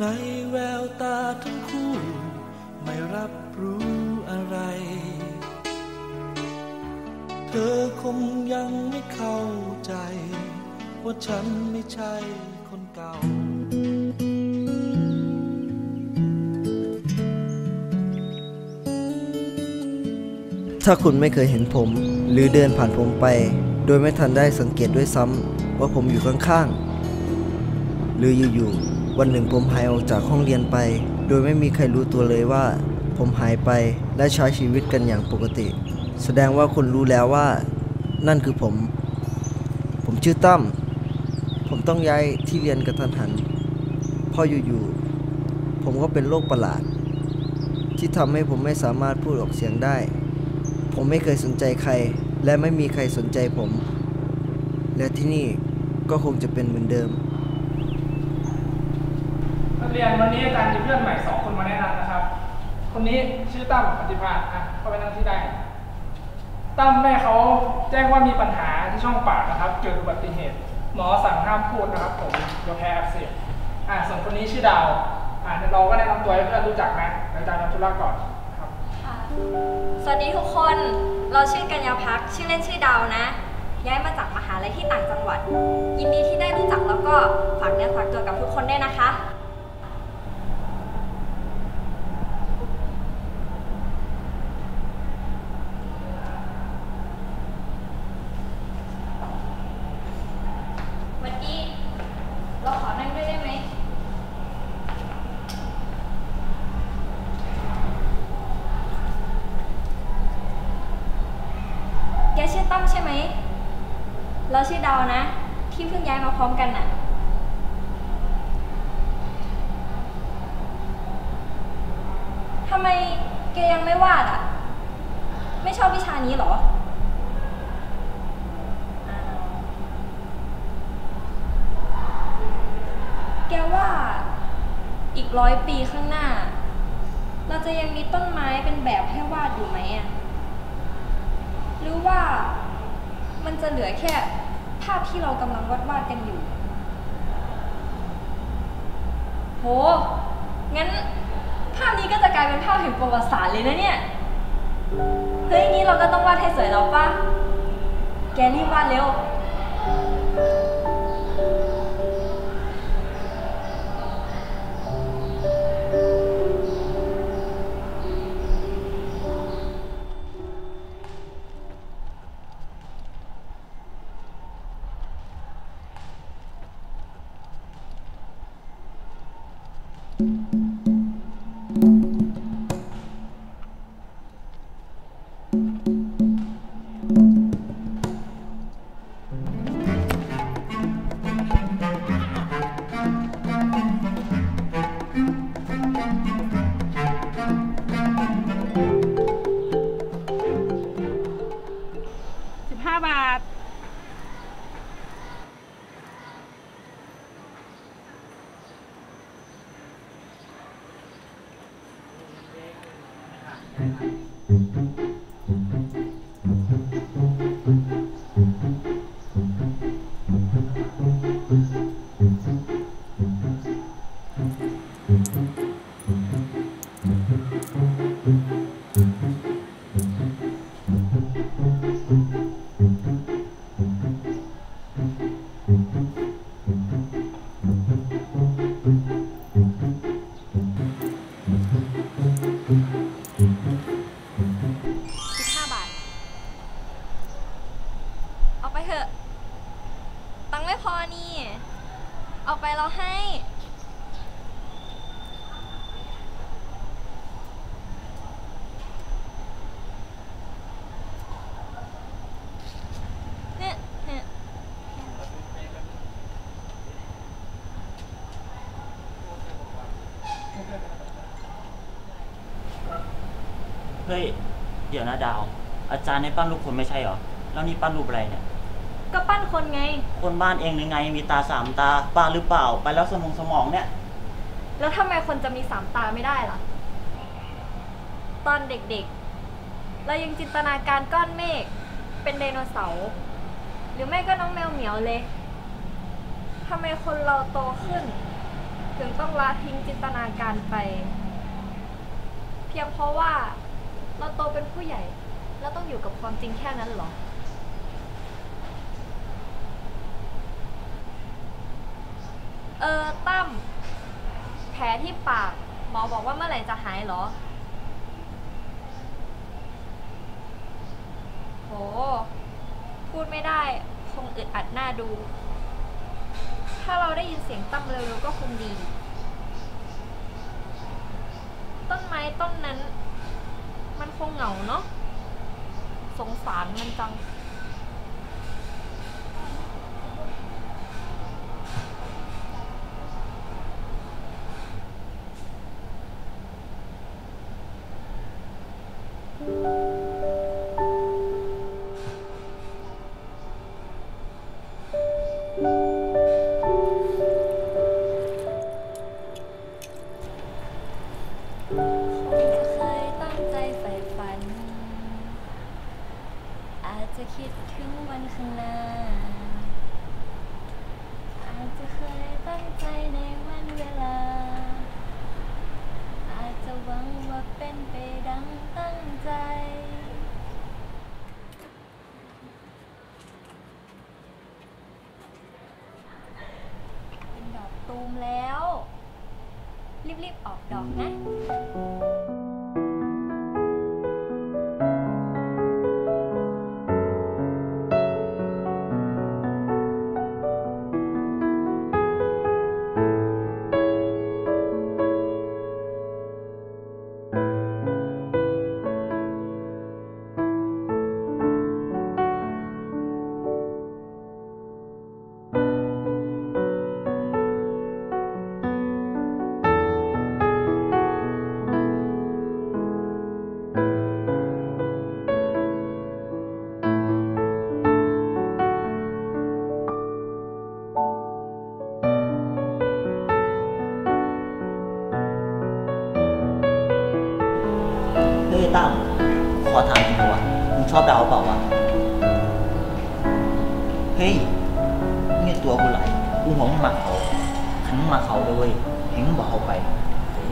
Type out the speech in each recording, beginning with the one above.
ในแววตาทั้งคู่ ไม่รับรู้อะไร เธอคงยังไม่เข้าใจ ว่าฉันไม่ใช่คนเก่าถ้าคุณไม่เคยเห็นผม หรือเดินผ่านผมไป โดยไม่ทันได้สังเกตด้วยซ้ำว่าผมอยู่ข้างๆ หรืออยู่ๆ วันหนึ่งผมหายออกจากห้องเรียนไป โดยไม่มีใครรู้ตัวเลยว่า ผมหายไปและใช้ชีวิตกันอย่างปกติ แสดงว่าคุณรู้แล้วว่า นั่นคือผม ผมชื่อตั้มผมต้องย้ายที่เรียนกระทันหันพราะอยู่ๆผมก็เป็นโรคประหลาด ที่ทำให้ผมไม่สามารถพูดออกเสียงได้ ผมไม่เคยสนใจใคร และไม่มีใครสนใจผม และที่นี่ก็คงจะเป็นเหมือนเดิม เรียนวันนี้อาจารย์มีเพื่อนใหม่สองคนมาแนะนำนะครับ คนนี้ชื่อตั้มปฏิภาณอะเข้าไปนั่งที่ได้ตั้มแม่เขาแจ้งว่ามีปัญหาที่ช่องปากนะครับ เกิดอุบัติเหตุหมอสั่งห้ามพูดนะครับผมยวแพ้อักเสบอะส่วนคนนี้ชื่อดาวอะเดี๋ยวเราก็แนะนำตัวให้เพื่อนรู้จักนะอาจารย์ทำธุระก่อนครับสวัสดีทุกคนเราชื่อกัญญาพักชื่อเล่นชื่อดาวนะ ย้ายมาจากมหาลัยที่ต่างจังหวัด ยินดีที่ได้รู้จักแล้วก็ฝากเนื้อฝากตัวกับทุกคนด้วยนะคะ วันนี้เราขอนั่งด้วยได้ไหม แกชื่อตั้มใช่ไหม เรา ชื่อดาวนะ ที่เพิ่งย้ายมาพร้อมกันน่ะ ทำไมแกยังไม่วาดอะ ไม่ชอบวิชานี้เหรอ แกว่าอีกร้อยปีข้างหน้า เราจะยังมีต้นไม้เป็นแบบให้วาดอยู่ไหมอะ หรือว่ามันจะเหลือแค่ ภาพที่เรากำลังวาดวาดกันอยู่ โห งั้นภาพนี้ก็จะกลายเป็นภาพแห่งประวัติศาสตร์เลยนะเนี่ย เฮ้ยนี้เราก็ต้องวาดให้สวยแล้วป่ะ แกรีบวาดเร็ว สิ Yeah. เดี๋ยวนะดาว อาจารย์ให้ปั้นรูปคนไม่ใช่เหรอ แล้วนี่ปั้นรูปอะไรเนี่ย ก็ปั้นคนไง คนบ้านเองหรือไง มีตาสามตาบ้าหรือเปล่า ไปแล้วสมองสมองเนี่ย แล้วทำไมคนจะมีสามตาไม่ได้ล่ะ ตอนเด็กๆ เรายังจินตนาการก้อนเมฆ เป็นไดโนเสาร์ หรือไม่ก็น้องแมวเหมียวเลยทำไมคนเราโตขึ้น ถึงต้องละทิ้งจินตนาการไป เพียงเพราะว่า เราโตเป็นผู้ใหญ่ แล้วต้องอยู่กับความจริงแค่นั้นเหรอ เออตั้มแผลที่ปาก หมอบอกว่าเมื่อไหร่จะหายเหรอ โห พูดไม่ได้ คงอึดอัดหน้าดู ถ้าเราได้ยินเสียงตั้มเร็วๆก็คงดี ต้นไม้ต้นนั้นมัน คงเหงาเนาะสงสารมันจัง รีบๆออกดอกนะ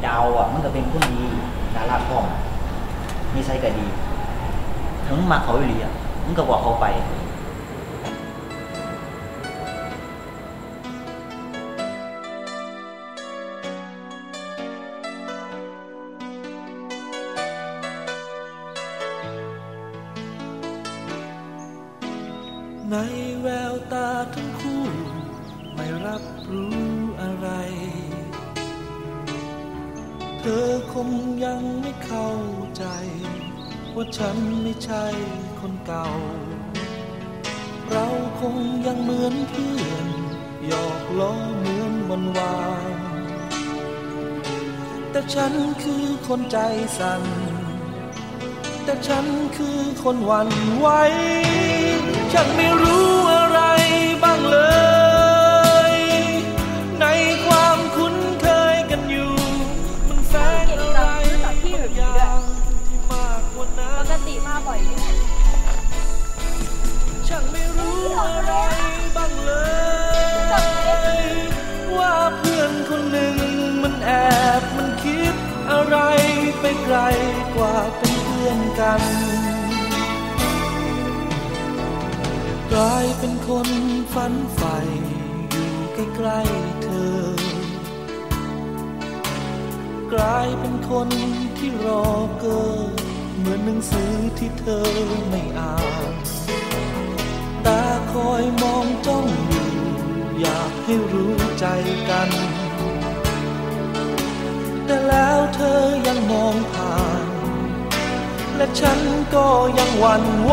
ดาวอะ มันก็เป็นคนดีดาราพ่อมีไซก็ดีถึงมึงมาเขาอยู่ดีอะ มึงก็บอกเขาไป นไม่ใช่คนเก่า เราคงยังเหมือนเพื่อนหยอกล้อเหมือนวันวาน แต่ฉันคือคนใจสั่น แต่ฉันคือคนหวั่นไหว ฉันไม่รู้อะไรบ้างเลย อะไรบ้างเลย ว่าเพื่อนคนหนึ่งมันแอบมันคิดอะไรไปไกลกว่าเป็นเพื่อนกันกลายเป็นคนฝันใฝ่อยู่ใกล้ๆเธอกลายเป็นคนที่รอเกอเหมือนหนังสือที่เธอไม่อ่าน อยมองจ้องอยู่อยากให้รู้ใจกัน แต่แล้วเธอยังมองผ่าน และฉันก็ยังหวั่นไหว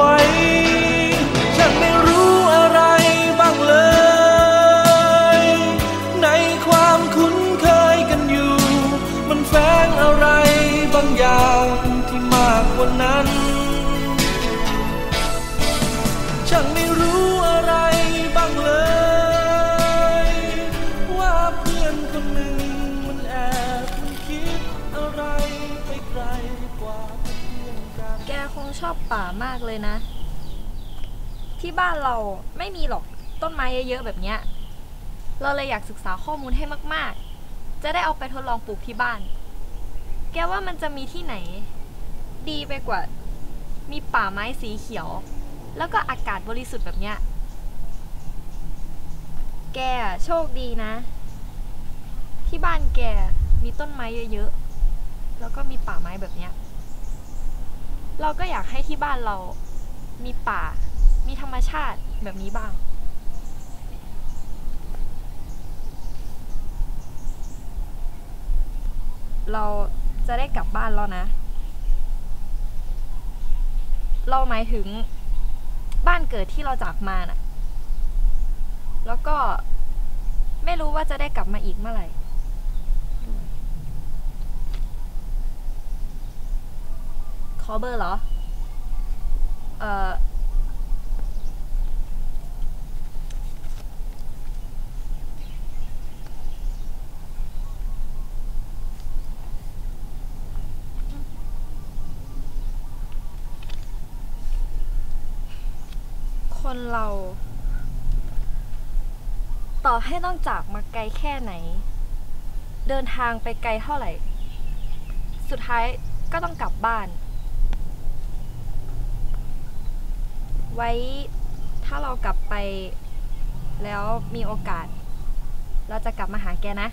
ชอบป่ามากเลยนะ ที่บ้านเราไม่มีหรอกต้นไม้เยอะๆแบบเนี้ย เราเลยอยากศึกษาข้อมูลให้มากๆ จะได้เอาไปทดลองปลูกที่บ้าน แกว่ามันจะมีที่ไหน ดีไปกว่า มีป่าไม้สีเขียว แล้วก็อากาศบริสุทธิ์แบบเนี้ย แกโชคดีนะ ที่บ้านแกมีต้นไม้เยอะๆ แล้วก็มีป่าไม้แบบเนี้ย เราก็อยากให้ที่บ้านเรามีป่า มีธรรมชาติแบบนี้บ้าง เราจะได้กลับบ้านแล้วนะ เราหมายถึงบ้านเกิดที่เราจากมาน่ะ แล้วก็ไม่รู้ว่าจะได้กลับมาอีกเมื่อไหร่ อเบอร์เหรอ เอ่อ คนเรา ต่อให้ต้องจากมาไกลแค่ไหน เดินทางไปไกลเท่าไหร่ สุดท้ายก็ต้องกลับบ้าน ไว้ถ้าเรากลับไป แล้วมีโอกาส เราจะกลับมาหาแกนะ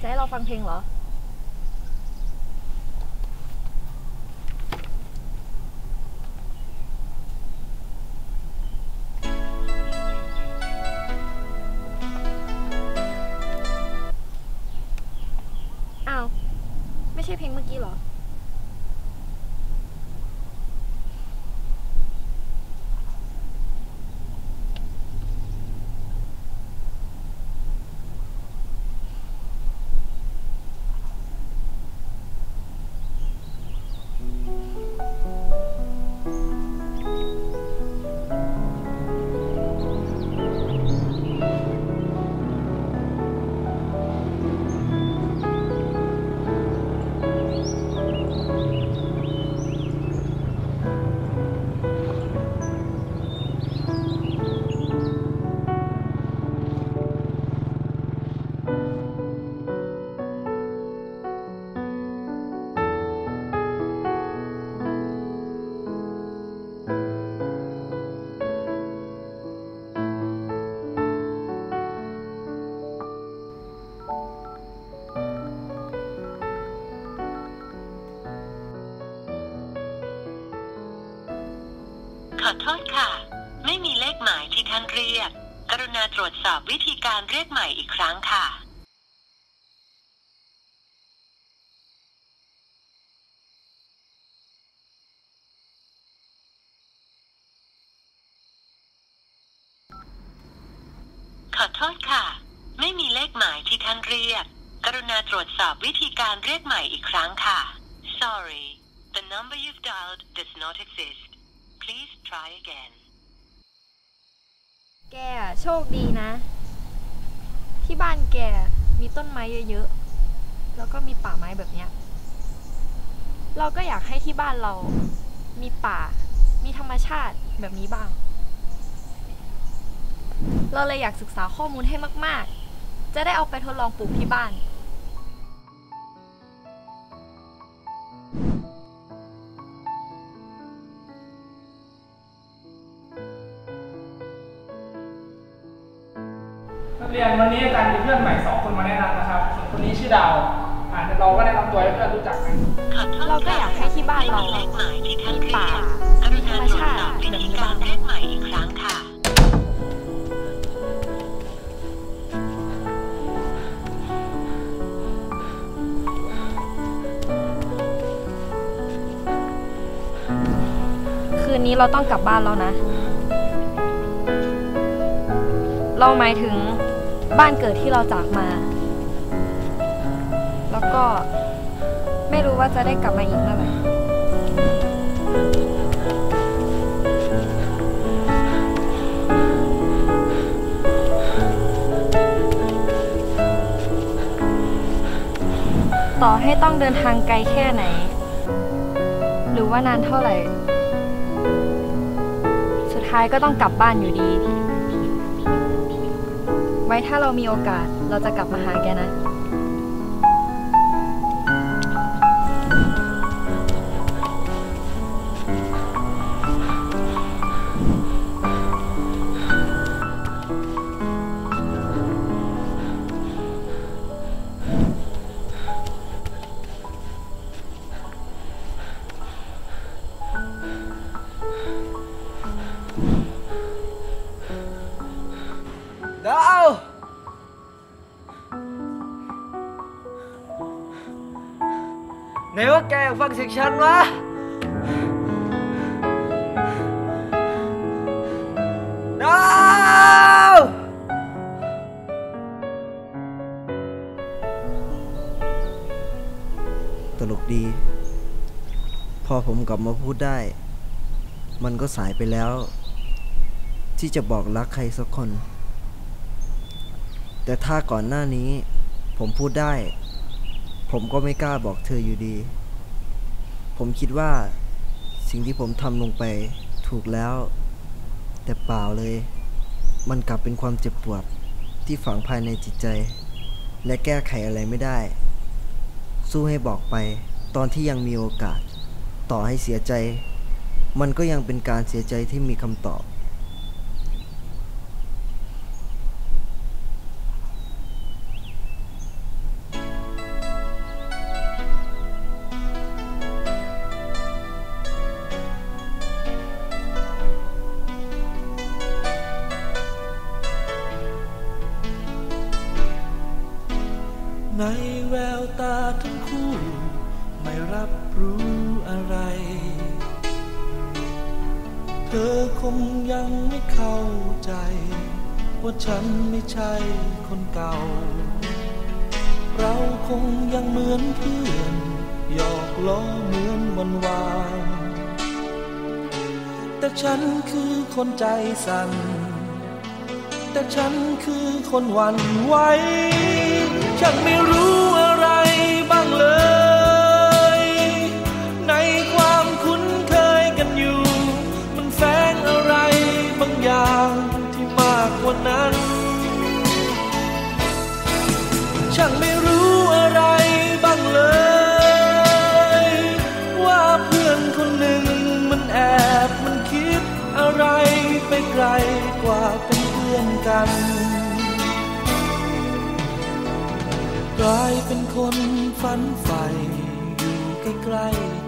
จะให้เราฟังเพลงเหรอ โทษค่ะ ไม่มีเลขหมายที่ท่านเรียก กรุณาตรวจสอบวิธีการเรียกใหม่อีกครั้งค่ะขอโทษค่ะ ไม่มีเลขหมายที่ท่านเรียก กรุณาตรวจสอบวิธีการเรียกใหม่อีกครั้งค่ะ Sorry the number you've dialed does not exist please try again แกอะโชคดีนะ ที่บ้านแกมีต้นไม้เยอะๆ แล้วก็มีป่าไม้แบบเนี้ย เราก็อยากให้ที่บ้านเรา มีป่า มีธรรมชาติแบบนี้บ้าง เราเลยอยากศึกษาข้อมูลให้มากๆ จะได้เอาไปทดลองปลูกที่บ้าน เรียนวันนี้อาจารย์มีเพื่อนใหม่สองคนมาแนะนำนะครับส่วนคนนี้ชื่อดาวอ่าเราก็แนะนำตัวให้เพื่อนรู้จักกันเราก็อยากให้ที่บ้านเราไม่มีเลขหมายที่ท่านเรียป่ากกมีธรณารมตรวจชาสอบติวิแบบธีนี้กาบ้ารงเรียกใหม่อีกครั้งค่ะคืนนี้เราต้องกลับบ้านแล้วนะ เราหมายถึง บ้านเกิดที่เราจากมา แล้วก็ไม่รู้ว่าจะได้กลับมาอีกเมื่อไหร่ต่อให้ต้องเดินทางไกลแค่ไหน หรือว่านานเท่าไหร่ท้ายก็ต้องกลับบ้านอยู่ดี ว้ถ้าเรามีโอกาสเราจะกลับมาหาแกนะ ว่าแกอยากฟังเสียงฉันวะ ดาว ตลกดี พอผมกลับมาพูดได้ มันก็สายไปแล้ว ที่จะบอกรักใครสักคน แต่ถ้าก่อนหน้านี้ผมพูดได้ ผมก็ไม่กล้าบอกเธออยู่ดี ผมคิดว่าสิ่งที่ผมทำลงไปถูกแล้ว แต่เปล่าเลย มันกลับเป็นความเจ็บปวดที่ฝังภายในจิตใจ และแก้ไขอะไรไม่ได้ สู้ให้บอกไปตอนที่ยังมีโอกาส ต่อให้เสียใจ มันก็ยังเป็นการเสียใจที่มีคำตอบ ในแววตาทั้งคู่ ไม่รับรู้อะไร เธอคงยังไม่เข้าใจ ว่าฉันไม่ใช่คนเก่า เราคงยังเหมือนเพื่อนหยอกล้อเหมือนวันวาน แต่ฉันคือคนใจสั่น แต่ฉันคือคนหวั่นไหว ฉันไม่รู้อะไรบ้างเลย ฝันใฝ่อยู่ใกล้ๆ